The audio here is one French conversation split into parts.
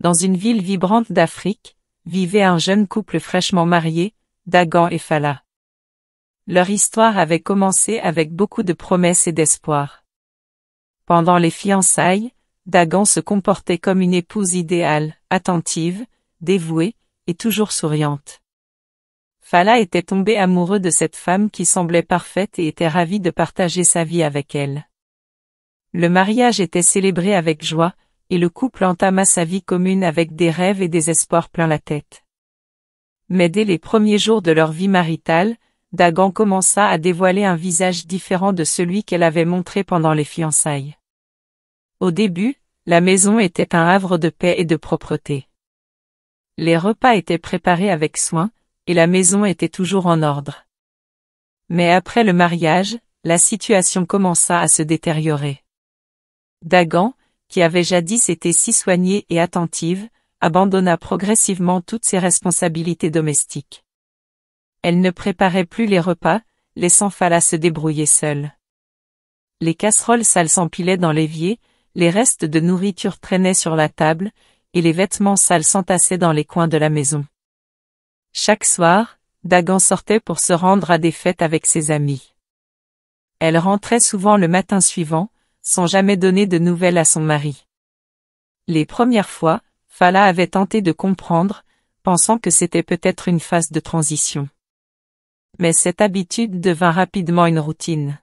dans une ville vibrante d'Afrique, vivait un jeune couple fraîchement marié, Dagan et Fala. Leur histoire avait commencé avec beaucoup de promesses et d'espoir. Pendant les fiançailles, Dagan se comportait comme une épouse idéale, attentive, dévouée, et toujours souriante. Fala était tombé amoureux de cette femme qui semblait parfaite et était ravi de partager sa vie avec elle. Le mariage était célébré avec joie, et le couple entama sa vie commune avec des rêves et des espoirs plein la tête. Mais dès les premiers jours de leur vie maritale, Dagan commença à dévoiler un visage différent de celui qu'elle avait montré pendant les fiançailles. Au début, la maison était un havre de paix et de propreté. Les repas étaient préparés avec soin, et la maison était toujours en ordre. Mais après le mariage, la situation commença à se détériorer. Dagan, qui avait jadis été si soignée et attentive, abandonna progressivement toutes ses responsabilités domestiques. Elle ne préparait plus les repas, laissant Fala se débrouiller seule. Les casseroles sales s'empilaient dans l'évier, les restes de nourriture traînaient sur la table, et les vêtements sales s'entassaient dans les coins de la maison. Chaque soir, Dagan sortait pour se rendre à des fêtes avec ses amis. Elle rentrait souvent le matin suivant, sans jamais donner de nouvelles à son mari. Les premières fois, Fala avait tenté de comprendre, pensant que c'était peut-être une phase de transition. Mais cette habitude devint rapidement une routine.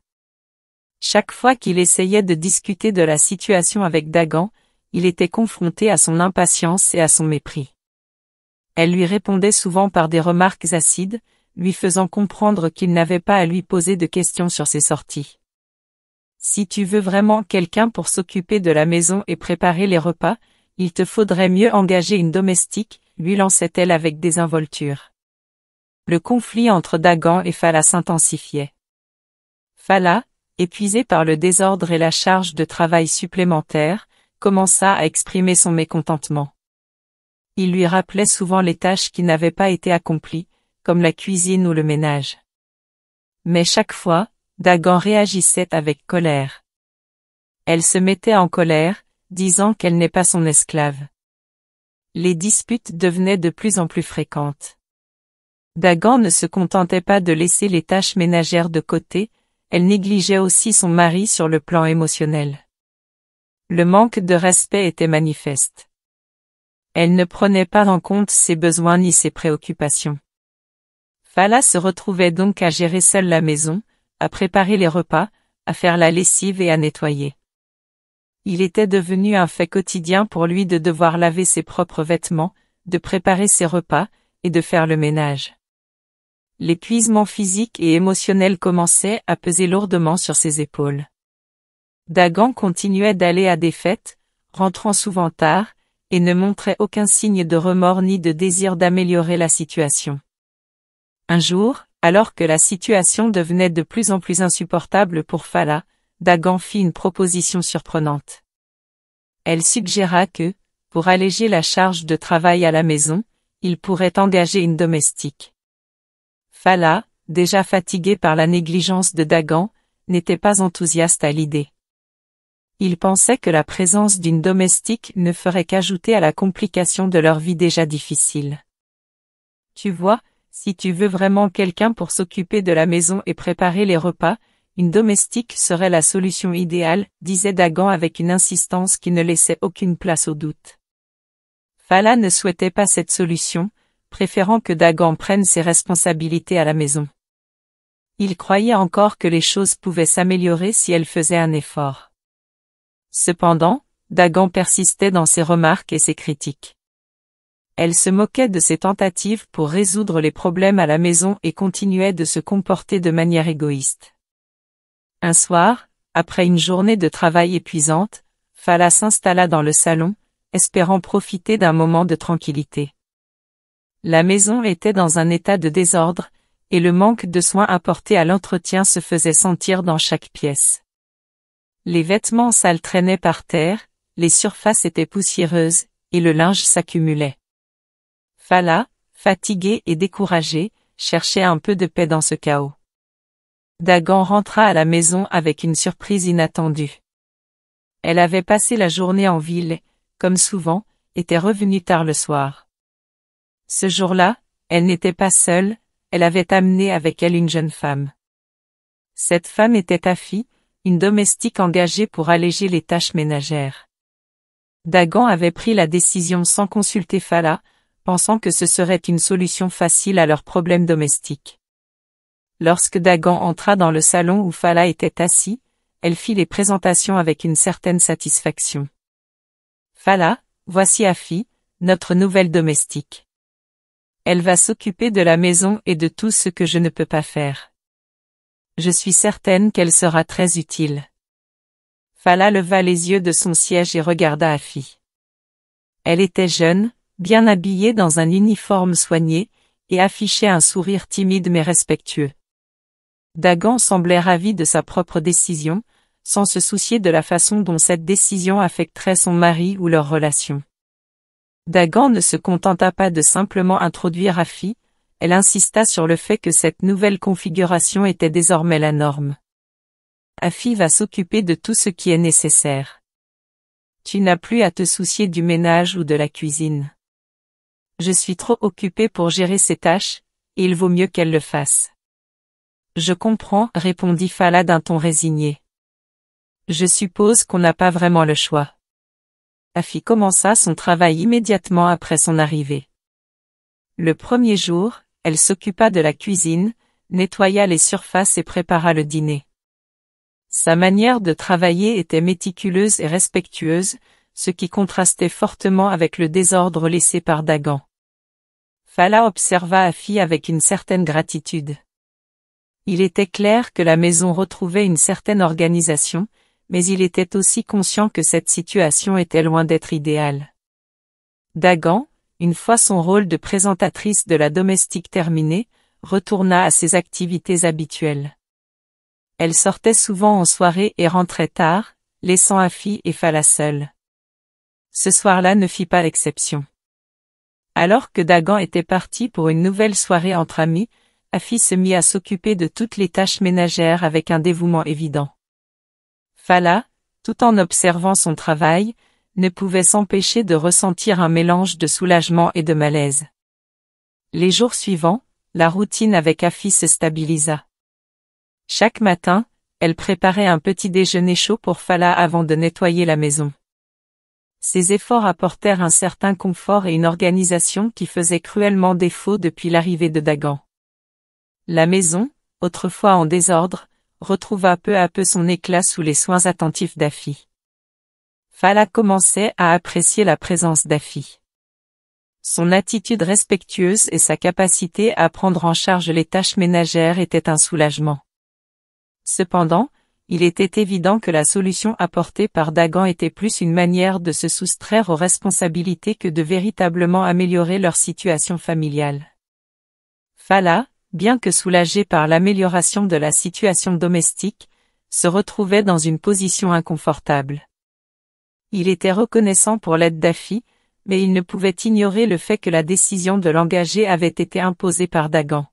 Chaque fois qu'il essayait de discuter de la situation avec Dagan, il était confronté à son impatience et à son mépris. Elle lui répondait souvent par des remarques acides, lui faisant comprendre qu'il n'avait pas à lui poser de questions sur ses sorties. Si tu veux vraiment quelqu'un pour s'occuper de la maison et préparer les repas, il te faudrait mieux engager une domestique, lui lançait-elle avec désinvolture. Le conflit entre Dagan et Fala s'intensifiait. Fala, épuisé par le désordre et la charge de travail supplémentaire, commença à exprimer son mécontentement. Il lui rappelait souvent les tâches qui n'avaient pas été accomplies, comme la cuisine ou le ménage. Mais chaque fois, Dagan réagissait avec colère. Elle se mettait en colère, disant qu'elle n'est pas son esclave. Les disputes devenaient de plus en plus fréquentes. Dagan ne se contentait pas de laisser les tâches ménagères de côté, elle négligeait aussi son mari sur le plan émotionnel. Le manque de respect était manifeste. Elle ne prenait pas en compte ses besoins ni ses préoccupations. Fala se retrouvait donc à gérer seule la maison, à préparer les repas, à faire la lessive et à nettoyer. Il était devenu un fait quotidien pour lui de devoir laver ses propres vêtements, de préparer ses repas, et de faire le ménage. L'épuisement physique et émotionnel commençait à peser lourdement sur ses épaules. Dagan continuait d'aller à des fêtes, rentrant souvent tard, et ne montrait aucun signe de remords ni de désir d'améliorer la situation. Un jour, alors que la situation devenait de plus en plus insupportable pour Fala, Dagan fit une proposition surprenante. Elle suggéra que, pour alléger la charge de travail à la maison, il pourrait engager une domestique. Fala, déjà fatigué par la négligence de Dagan, n'était pas enthousiaste à l'idée. Il pensait que la présence d'une domestique ne ferait qu'ajouter à la complication de leur vie déjà difficile. Tu vois, si tu veux vraiment quelqu'un pour s'occuper de la maison et préparer les repas, une domestique serait la solution idéale, disait Dagan avec une insistance qui ne laissait aucune place au doute. Fala ne souhaitait pas cette solution, préférant que Dagan prenne ses responsabilités à la maison. Il croyait encore que les choses pouvaient s'améliorer si elle faisait un effort. Cependant, Dagan persistait dans ses remarques et ses critiques. Elle se moquait de ses tentatives pour résoudre les problèmes à la maison et continuait de se comporter de manière égoïste. Un soir, après une journée de travail épuisante, Fala s'installa dans le salon, espérant profiter d'un moment de tranquillité. La maison était dans un état de désordre, et le manque de soins apportés à l'entretien se faisait sentir dans chaque pièce. Les vêtements sales traînaient par terre, les surfaces étaient poussiéreuses, et le linge s'accumulait. Fala, fatigué et découragé, cherchait un peu de paix dans ce chaos. Dagan rentra à la maison avec une surprise inattendue. Elle avait passé la journée en ville, comme souvent, était revenue tard le soir. Ce jour-là, elle n'était pas seule, elle avait amené avec elle une jeune femme. Cette femme était Afi, une domestique engagée pour alléger les tâches ménagères. Dagan avait pris la décision sans consulter Fala, pensant que ce serait une solution facile à leurs problèmes domestiques. Lorsque Dagan entra dans le salon où Fala était assis, elle fit les présentations avec une certaine satisfaction. Fala, voici Afi, notre nouvelle domestique. Elle va s'occuper de la maison et de tout ce que je ne peux pas faire. Je suis certaine qu'elle sera très utile. Fala leva les yeux de son siège et regarda Afi. Elle était jeune, bien habillée dans un uniforme soigné, et affichait un sourire timide mais respectueux. Dagan semblait ravi de sa propre décision, sans se soucier de la façon dont cette décision affecterait son mari ou leur relation. Dagan ne se contenta pas de simplement introduire Afi, elle insista sur le fait que cette nouvelle configuration était désormais la norme. Afi va s'occuper de tout ce qui est nécessaire. Tu n'as plus à te soucier du ménage ou de la cuisine. Je suis trop occupée pour gérer ces tâches, et il vaut mieux qu'elle le fasse. Je comprends, répondit Fala d'un ton résigné. Je suppose qu'on n'a pas vraiment le choix. Afi commença son travail immédiatement après son arrivée. Le premier jour, elle s'occupa de la cuisine, nettoya les surfaces et prépara le dîner. Sa manière de travailler était méticuleuse et respectueuse, ce qui contrastait fortement avec le désordre laissé par Dagan. Fala observa Afi avec une certaine gratitude. Il était clair que la maison retrouvait une certaine organisation, mais il était aussi conscient que cette situation était loin d'être idéale. Dagan, une fois son rôle de présentatrice de la domestique terminé, retourna à ses activités habituelles. Elle sortait souvent en soirée et rentrait tard, laissant Afi et Fala seuls. Ce soir-là ne fit pas l'exception. Alors que Dagan était parti pour une nouvelle soirée entre amis, Afi se mit à s'occuper de toutes les tâches ménagères avec un dévouement évident. Fala, tout en observant son travail, ne pouvait s'empêcher de ressentir un mélange de soulagement et de malaise. Les jours suivants, la routine avec Afi se stabilisa. Chaque matin, elle préparait un petit déjeuner chaud pour Fala avant de nettoyer la maison. Ces efforts apportèrent un certain confort et une organisation qui faisait cruellement défaut depuis l'arrivée de Dagan. La maison, autrefois en désordre, retrouva peu à peu son éclat sous les soins attentifs d'Afi. Fala commençait à apprécier la présence d'Afi. Son attitude respectueuse et sa capacité à prendre en charge les tâches ménagères étaient un soulagement. Cependant, il était évident que la solution apportée par Dagan était plus une manière de se soustraire aux responsabilités que de véritablement améliorer leur situation familiale. Fala, bien que soulagé par l'amélioration de la situation domestique, se retrouvait dans une position inconfortable. Il était reconnaissant pour l'aide d'Afi, mais il ne pouvait ignorer le fait que la décision de l'engager avait été imposée par Dagan.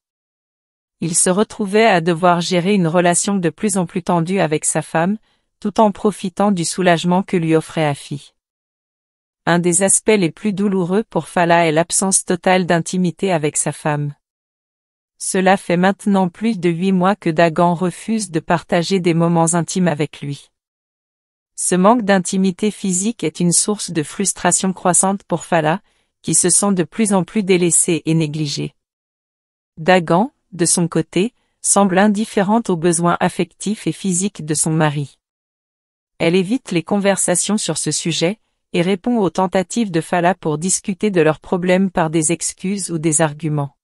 Il se retrouvait à devoir gérer une relation de plus en plus tendue avec sa femme, tout en profitant du soulagement que lui offrait Afi. Un des aspects les plus douloureux pour Fala est l'absence totale d'intimité avec sa femme. Cela fait maintenant plus de huit mois que Dagan refuse de partager des moments intimes avec lui. Ce manque d'intimité physique est une source de frustration croissante pour Fala, qui se sent de plus en plus délaissée et négligée. Dagan, de son côté, semble indifférente aux besoins affectifs et physiques de son mari. Elle évite les conversations sur ce sujet, et répond aux tentatives de Fala pour discuter de leurs problèmes par des excuses ou des arguments.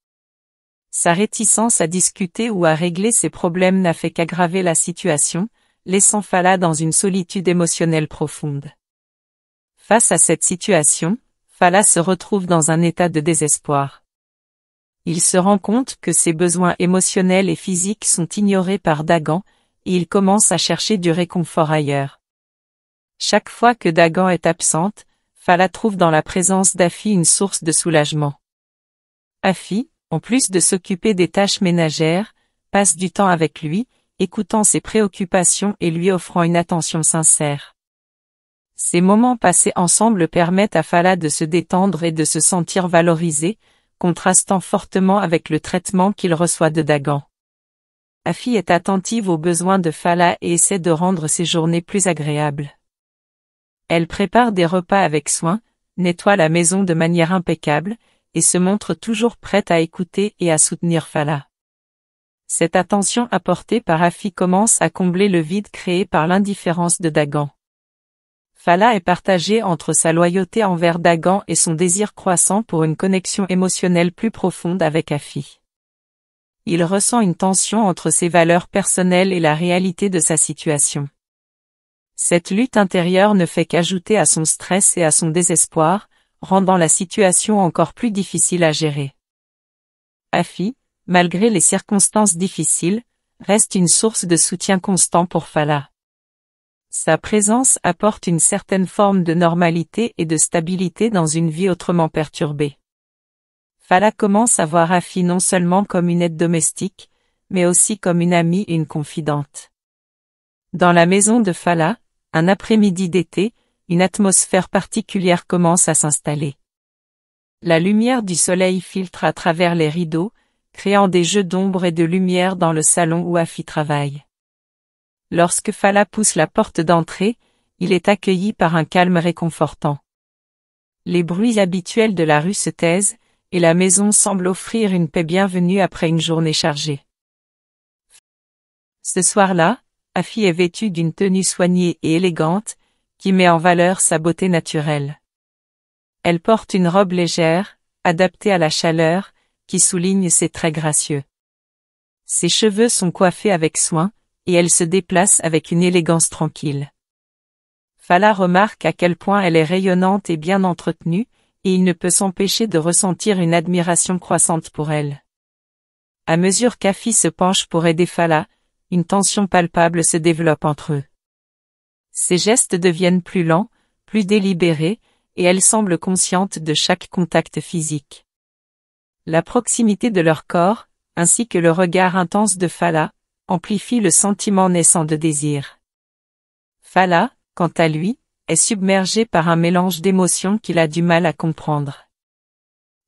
Sa réticence à discuter ou à régler ses problèmes n'a fait qu'aggraver la situation, laissant Fala dans une solitude émotionnelle profonde. Face à cette situation, Fala se retrouve dans un état de désespoir. Il se rend compte que ses besoins émotionnels et physiques sont ignorés par Dagan, et il commence à chercher du réconfort ailleurs. Chaque fois que Dagan est absente, Fala trouve dans la présence d'Afi une source de soulagement. Afi, en plus de s'occuper des tâches ménagères, passe du temps avec lui, écoutant ses préoccupations et lui offrant une attention sincère. Ces moments passés ensemble permettent à Fala de se détendre et de se sentir valorisé, contrastant fortement avec le traitement qu'il reçoit de Dagan. Afi est attentive aux besoins de Fala et essaie de rendre ses journées plus agréables. Elle prépare des repas avec soin, nettoie la maison de manière impeccable, et se montre toujours prête à écouter et à soutenir Fala. Cette attention apportée par Afi commence à combler le vide créé par l'indifférence de Dagan. Fala est partagé entre sa loyauté envers Dagan et son désir croissant pour une connexion émotionnelle plus profonde avec Afi. Il ressent une tension entre ses valeurs personnelles et la réalité de sa situation. Cette lutte intérieure ne fait qu'ajouter à son stress et à son désespoir, rendant la situation encore plus difficile à gérer. Afi, malgré les circonstances difficiles, reste une source de soutien constant pour Fala. Sa présence apporte une certaine forme de normalité et de stabilité dans une vie autrement perturbée. Fala commence à voir Afi non seulement comme une aide domestique, mais aussi comme une amie et une confidente. Dans la maison de Fala, un après-midi d'été, une atmosphère particulière commence à s'installer. La lumière du soleil filtre à travers les rideaux, créant des jeux d'ombre et de lumière dans le salon où Afi travaille. Lorsque Fala pousse la porte d'entrée, il est accueilli par un calme réconfortant. Les bruits habituels de la rue se taisent, et la maison semble offrir une paix bienvenue après une journée chargée. Ce soir-là, Afi est vêtue d'une tenue soignée et élégante, qui met en valeur sa beauté naturelle. Elle porte une robe légère, adaptée à la chaleur, qui souligne ses traits gracieux. Ses cheveux sont coiffés avec soin, et elle se déplace avec une élégance tranquille. Fala remarque à quel point elle est rayonnante et bien entretenue, et il ne peut s'empêcher de ressentir une admiration croissante pour elle. À mesure qu'Afi se penche pour aider Fala, une tension palpable se développe entre eux. Ses gestes deviennent plus lents, plus délibérés, et elle semble consciente de chaque contact physique. La proximité de leur corps, ainsi que le regard intense de Fala, amplifie le sentiment naissant de désir. Fala, quant à lui, est submergé par un mélange d'émotions qu'il a du mal à comprendre.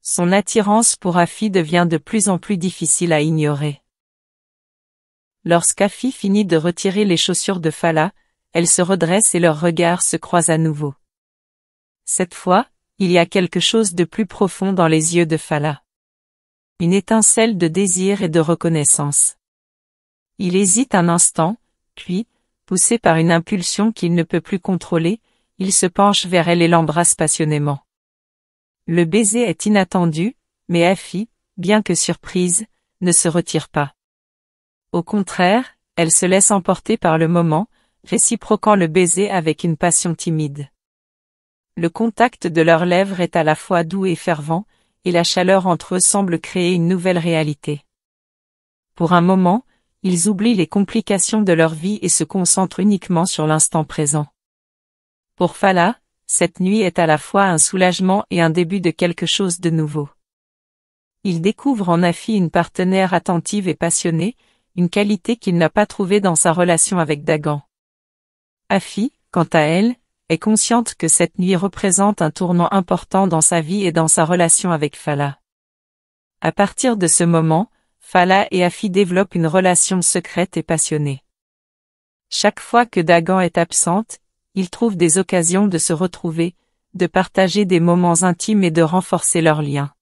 Son attirance pour Afi devient de plus en plus difficile à ignorer. Lorsqu'Afi finit de retirer les chaussures de Fala, elle se redresse et leurs regards se croisent à nouveau. Cette fois, il y a quelque chose de plus profond dans les yeux de Fala. Une étincelle de désir et de reconnaissance. Il hésite un instant, puis, poussé par une impulsion qu'il ne peut plus contrôler, il se penche vers elle et l'embrasse passionnément. Le baiser est inattendu, mais Afi, bien que surprise, ne se retire pas. Au contraire, elle se laisse emporter par le moment, réciproquant le baiser avec une passion timide. Le contact de leurs lèvres est à la fois doux et fervent, et la chaleur entre eux semble créer une nouvelle réalité. Pour un moment, ils oublient les complications de leur vie et se concentrent uniquement sur l'instant présent. Pour Fala, cette nuit est à la fois un soulagement et un début de quelque chose de nouveau. Il découvre en Afi une partenaire attentive et passionnée, une qualité qu'il n'a pas trouvée dans sa relation avec Dagan. Afi, quant à elle, est consciente que cette nuit représente un tournant important dans sa vie et dans sa relation avec Fala. À partir de ce moment, Fala et Afi développent une relation secrète et passionnée. Chaque fois que Dagan est absente, ils trouvent des occasions de se retrouver, de partager des moments intimes et de renforcer leurs liens.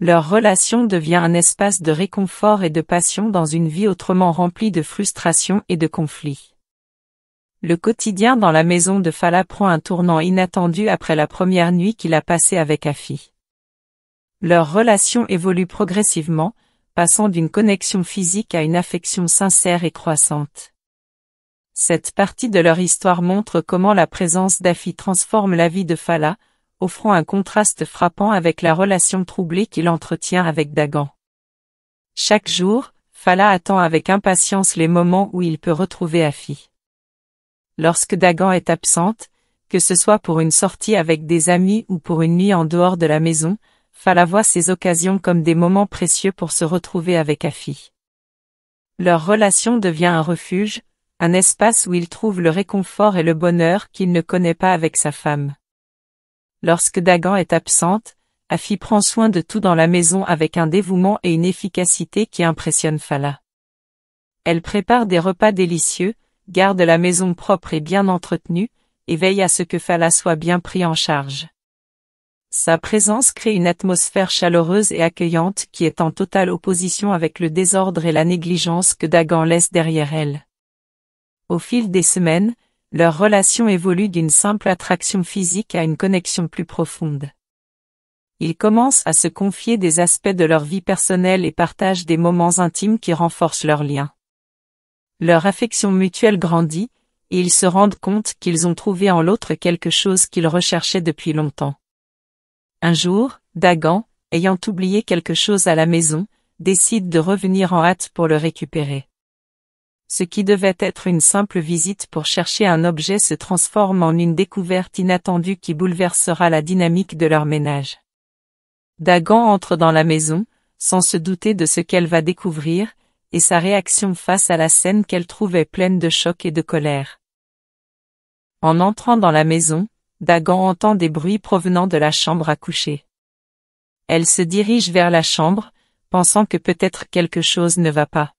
Leur relation devient un espace de réconfort et de passion dans une vie autrement remplie de frustration et de conflits. Le quotidien dans la maison de Fala prend un tournant inattendu après la première nuit qu'il a passée avec Afi. Leur relation évolue progressivement, passant d'une connexion physique à une affection sincère et croissante. Cette partie de leur histoire montre comment la présence d'Afi transforme la vie de Fala, offrant un contraste frappant avec la relation troublée qu'il entretient avec Dagan. Chaque jour, Fala attend avec impatience les moments où il peut retrouver Afi. Lorsque Dagan est absente, que ce soit pour une sortie avec des amis ou pour une nuit en dehors de la maison, Fala voit ces occasions comme des moments précieux pour se retrouver avec Afi. Leur relation devient un refuge, un espace où il trouve le réconfort et le bonheur qu'il ne connaît pas avec sa femme. Lorsque Dagan est absente, Afi prend soin de tout dans la maison avec un dévouement et une efficacité qui impressionnent Fala. Elle prépare des repas délicieux, garde la maison propre et bien entretenue, et veille à ce que Fala soit bien pris en charge. Sa présence crée une atmosphère chaleureuse et accueillante qui est en totale opposition avec le désordre et la négligence que Dagan laisse derrière elle. Au fil des semaines, leur relation évolue d'une simple attraction physique à une connexion plus profonde. Ils commencent à se confier des aspects de leur vie personnelle et partagent des moments intimes qui renforcent leur lien. Leur affection mutuelle grandit, et ils se rendent compte qu'ils ont trouvé en l'autre quelque chose qu'ils recherchaient depuis longtemps. Un jour, Dagan, ayant oublié quelque chose à la maison, décide de revenir en hâte pour le récupérer. Ce qui devait être une simple visite pour chercher un objet se transforme en une découverte inattendue qui bouleversera la dynamique de leur ménage. Dagan entre dans la maison, sans se douter de ce qu'elle va découvrir, et sa réaction face à la scène qu'elle trouvait pleine de choc et de colère. En entrant dans la maison, Dagan entend des bruits provenant de la chambre à coucher. Elle se dirige vers la chambre, pensant que peut-être quelque chose ne va pas.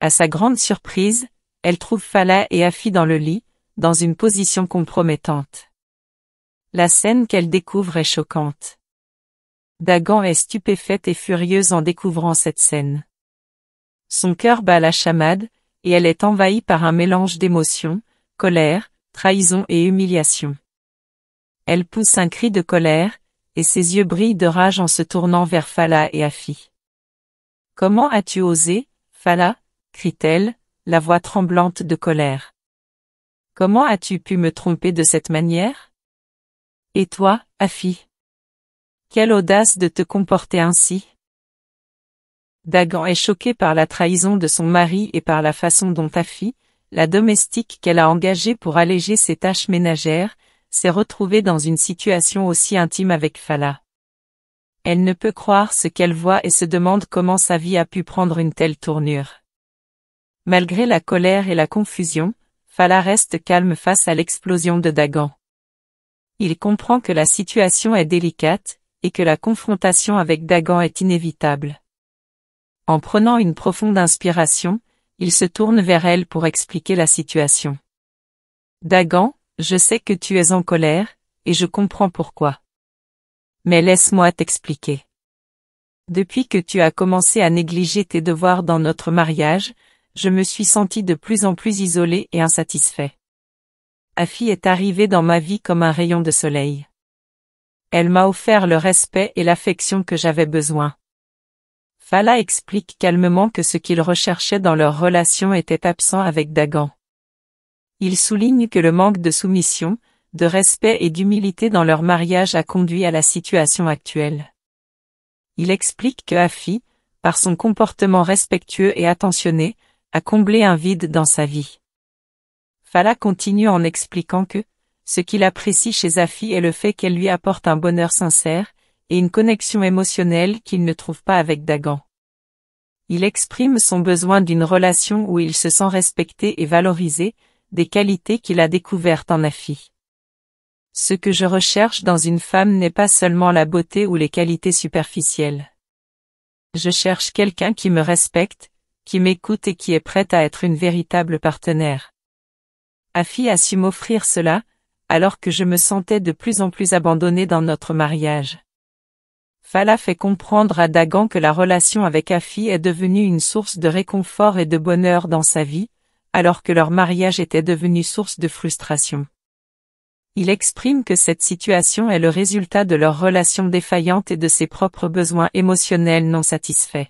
À sa grande surprise, elle trouve Fala et Afi dans le lit, dans une position compromettante. La scène qu'elle découvre est choquante. Dagan est stupéfaite et furieuse en découvrant cette scène. Son cœur bat la chamade, et elle est envahie par un mélange d'émotions, colère, trahison et humiliation. Elle pousse un cri de colère, et ses yeux brillent de rage en se tournant vers Fala et Afi. Comment as-tu osé, Fala? crie-t-elle, la voix tremblante de colère. Comment as-tu pu me tromper de cette manière? Et toi, Afi? Quelle audace de te comporter ainsi Dagan est choqué par la trahison de son mari et par la façon dont Afi, la domestique qu'elle a engagée pour alléger ses tâches ménagères, s'est retrouvée dans une situation aussi intime avec Fala. Elle ne peut croire ce qu'elle voit et se demande comment sa vie a pu prendre une telle tournure. Malgré la colère et la confusion, Fala reste calme face à l'explosion de Dagan. Il comprend que la situation est délicate, et que la confrontation avec Dagan est inévitable. En prenant une profonde inspiration, il se tourne vers elle pour expliquer la situation. Dagan, je sais que tu es en colère, et je comprends pourquoi. Mais laisse-moi t'expliquer. Depuis que tu as commencé à négliger tes devoirs dans notre mariage, je me suis senti de plus en plus isolé et insatisfait. Afi est arrivée dans ma vie comme un rayon de soleil. Elle m'a offert le respect et l'affection que j'avais besoin. Fala explique calmement que ce qu'il recherchait dans leur relation était absent avec Dagan. Il souligne que le manque de soumission, de respect et d'humilité dans leur mariage a conduit à la situation actuelle. Il explique que Afi, par son comportement respectueux et attentionné, a comblé un vide dans sa vie. Fala continue en expliquant que, ce qu'il apprécie chez Afi est le fait qu'elle lui apporte un bonheur sincère, et une connexion émotionnelle qu'il ne trouve pas avec Dagan. Il exprime son besoin d'une relation où il se sent respecté et valorisé, des qualités qu'il a découvertes en Afi. Ce que je recherche dans une femme n'est pas seulement la beauté ou les qualités superficielles. Je cherche quelqu'un qui me respecte, qui m'écoute et qui est prête à être une véritable partenaire. Afi a su m'offrir cela, alors que je me sentais de plus en plus abandonnée dans notre mariage. Fala fait comprendre à Dagan que la relation avec Afi est devenue une source de réconfort et de bonheur dans sa vie, alors que leur mariage était devenu source de frustration. Il exprime que cette situation est le résultat de leur relation défaillante et de ses propres besoins émotionnels non satisfaits.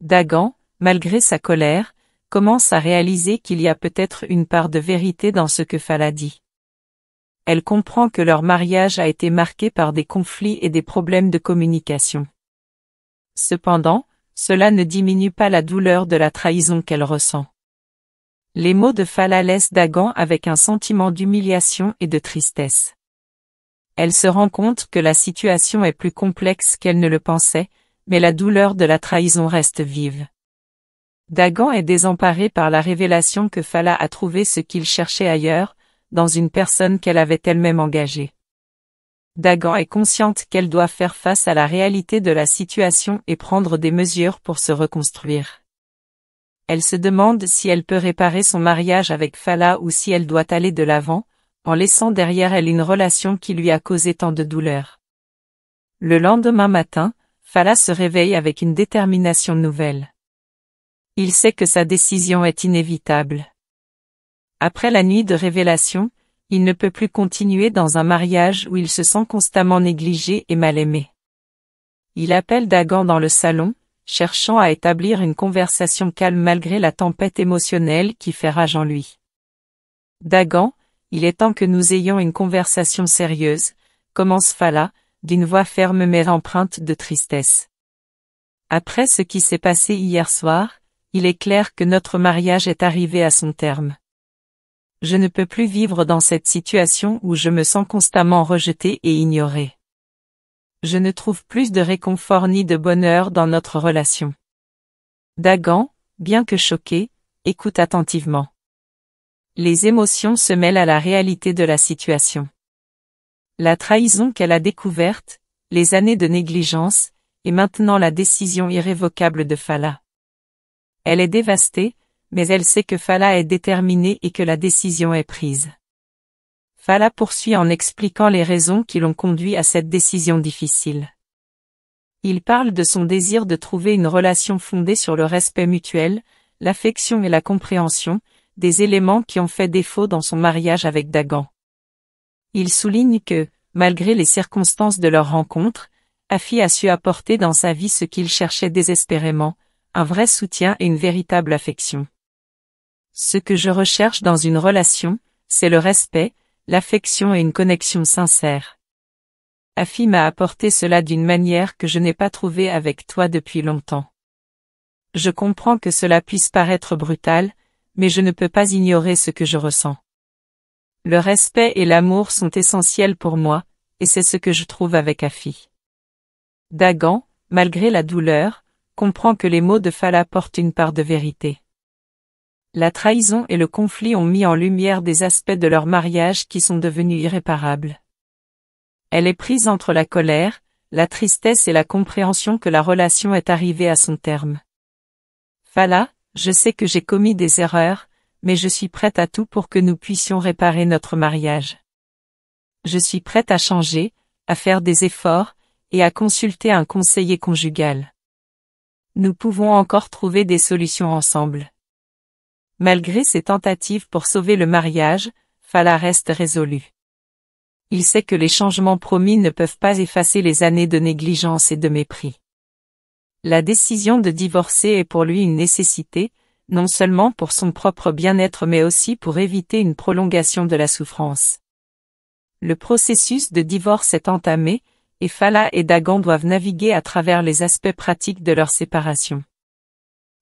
Dagan, malgré sa colère, commence à réaliser qu'il y a peut-être une part de vérité dans ce que Fala dit. Elle comprend que leur mariage a été marqué par des conflits et des problèmes de communication. Cependant, cela ne diminue pas la douleur de la trahison qu'elle ressent. Les mots de Fala laissent Dagan avec un sentiment d'humiliation et de tristesse. Elle se rend compte que la situation est plus complexe qu'elle ne le pensait, mais la douleur de la trahison reste vive. Dagan est désemparé par la révélation que Fala a trouvé ce qu'il cherchait ailleurs, dans une personne qu'elle avait elle-même engagée. Dagan est consciente qu'elle doit faire face à la réalité de la situation et prendre des mesures pour se reconstruire. Elle se demande si elle peut réparer son mariage avec Fala ou si elle doit aller de l'avant, en laissant derrière elle une relation qui lui a causé tant de douleur. Le lendemain matin, Fala se réveille avec une détermination nouvelle. Il sait que sa décision est inévitable. Après la nuit de révélation, il ne peut plus continuer dans un mariage où il se sent constamment négligé et mal aimé. Il appelle Dagan dans le salon, cherchant à établir une conversation calme malgré la tempête émotionnelle qui fait rage en lui. Dagan, il est temps que nous ayons une conversation sérieuse, commence Fala, d'une voix ferme mais empreinte de tristesse. Après ce qui s'est passé hier soir, il est clair que notre mariage est arrivé à son terme. Je ne peux plus vivre dans cette situation où je me sens constamment rejeté et ignoré. Je ne trouve plus de réconfort ni de bonheur dans notre relation. Dagan, bien que choqué, écoute attentivement. Les émotions se mêlent à la réalité de la situation. La trahison qu'elle a découverte, les années de négligence, et maintenant la décision irrévocable de Fala. Elle est dévastée, mais elle sait que Fala est déterminée et que la décision est prise. Fala poursuit en expliquant les raisons qui l'ont conduit à cette décision difficile. Il parle de son désir de trouver une relation fondée sur le respect mutuel, l'affection et la compréhension, des éléments qui ont fait défaut dans son mariage avec Dagan. Il souligne que, malgré les circonstances de leur rencontre, Afi a su apporter dans sa vie ce qu'il cherchait désespérément, un vrai soutien et une véritable affection. Ce que je recherche dans une relation, c'est le respect, l'affection et une connexion sincère. Afi m'a apporté cela d'une manière que je n'ai pas trouvée avec toi depuis longtemps. Je comprends que cela puisse paraître brutal, mais je ne peux pas ignorer ce que je ressens. Le respect et l'amour sont essentiels pour moi, et c'est ce que je trouve avec Afi. Dagan, malgré la douleur, comprend que les mots de Fala portent une part de vérité. La trahison et le conflit ont mis en lumière des aspects de leur mariage qui sont devenus irréparables. Elle est prise entre la colère, la tristesse et la compréhension que la relation est arrivée à son terme. Fala, je sais que j'ai commis des erreurs, mais je suis prête à tout pour que nous puissions réparer notre mariage. Je suis prête à changer, à faire des efforts, et à consulter un conseiller conjugal. Nous pouvons encore trouver des solutions ensemble. Malgré ses tentatives pour sauver le mariage, Fala reste résolu. Il sait que les changements promis ne peuvent pas effacer les années de négligence et de mépris. La décision de divorcer est pour lui une nécessité, non seulement pour son propre bien-être mais aussi pour éviter une prolongation de la souffrance. Le processus de divorce est entamé, et Fala et Dagan doivent naviguer à travers les aspects pratiques de leur séparation.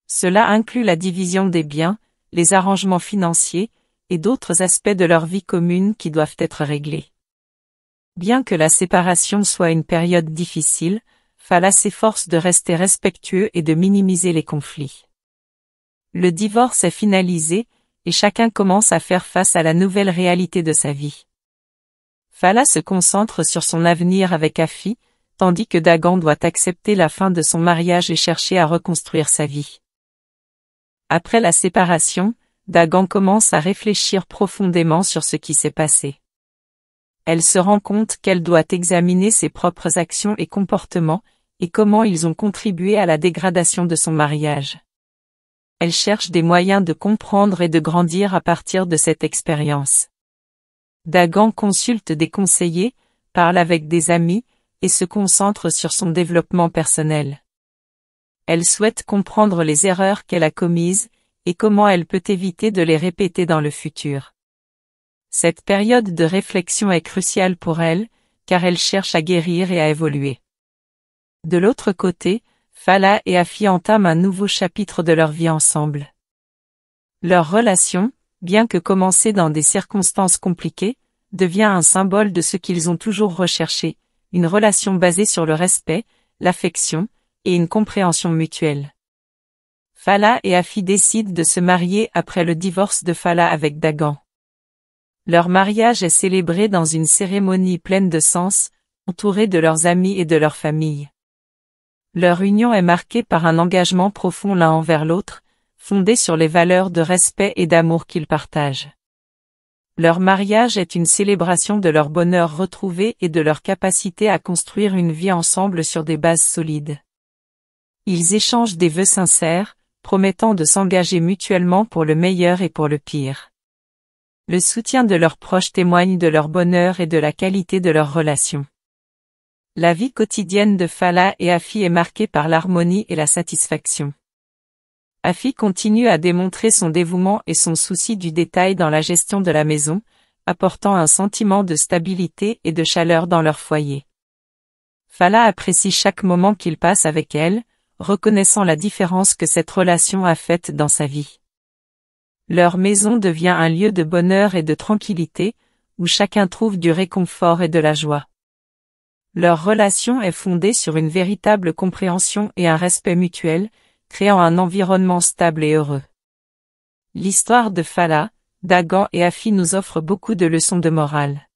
Cela inclut la division des biens, les arrangements financiers, et d'autres aspects de leur vie commune qui doivent être réglés. Bien que la séparation soit une période difficile, Fala s'efforce de rester respectueux et de minimiser les conflits. Le divorce est finalisé, et chacun commence à faire face à la nouvelle réalité de sa vie. Fala se concentre sur son avenir avec Afi, tandis que Dagan doit accepter la fin de son mariage et chercher à reconstruire sa vie. Après la séparation, Dagan commence à réfléchir profondément sur ce qui s'est passé. Elle se rend compte qu'elle doit examiner ses propres actions et comportements, et comment ils ont contribué à la dégradation de son mariage elle cherche des moyens de comprendre et de grandir à partir de cette expérience. Dagan consulte des conseillers, parle avec des amis, et se concentre sur son développement personnel. Elle souhaite comprendre les erreurs qu'elle a commises, et comment elle peut éviter de les répéter dans le futur. Cette période de réflexion est cruciale pour elle, car elle cherche à guérir et à évoluer. De l'autre côté, Fala et Afi entament un nouveau chapitre de leur vie ensemble. Leur relation, bien que commencée dans des circonstances compliquées, devient un symbole de ce qu'ils ont toujours recherché, une relation basée sur le respect, l'affection, et une compréhension mutuelle. Fala et Afi décident de se marier après le divorce de Fala avec Dagan. Leur mariage est célébré dans une cérémonie pleine de sens, entourés de leurs amis et de leur famille. Leur union est marquée par un engagement profond l'un envers l'autre, fondé sur les valeurs de respect et d'amour qu'ils partagent. Leur mariage est une célébration de leur bonheur retrouvé et de leur capacité à construire une vie ensemble sur des bases solides. Ils échangent des vœux sincères, promettant de s'engager mutuellement pour le meilleur et pour le pire. Le soutien de leurs proches témoigne de leur bonheur et de la qualité de leur relation. La vie quotidienne de Fala et Afi est marquée par l'harmonie et la satisfaction. Afi continue à démontrer son dévouement et son souci du détail dans la gestion de la maison, apportant un sentiment de stabilité et de chaleur dans leur foyer. Fala apprécie chaque moment qu'il passe avec elle, reconnaissant la différence que cette relation a faite dans sa vie. Leur maison devient un lieu de bonheur et de tranquillité, où chacun trouve du réconfort et de la joie. Leur relation est fondée sur une véritable compréhension et un respect mutuel, créant un environnement stable et heureux. L'histoire de Fala, Dagan et Afi nous offre beaucoup de leçons de morale.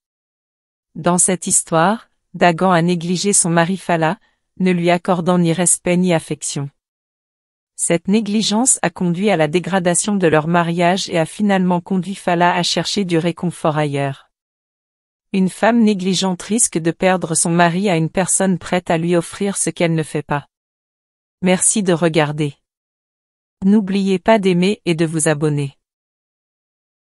Dans cette histoire, Dagan a négligé son mari Fala, ne lui accordant ni respect ni affection. Cette négligence a conduit à la dégradation de leur mariage et a finalement conduit Fala à chercher du réconfort ailleurs. Une femme négligente risque de perdre son mari à une personne prête à lui offrir ce qu'elle ne fait pas. Merci de regarder. N'oubliez pas d'aimer et de vous abonner.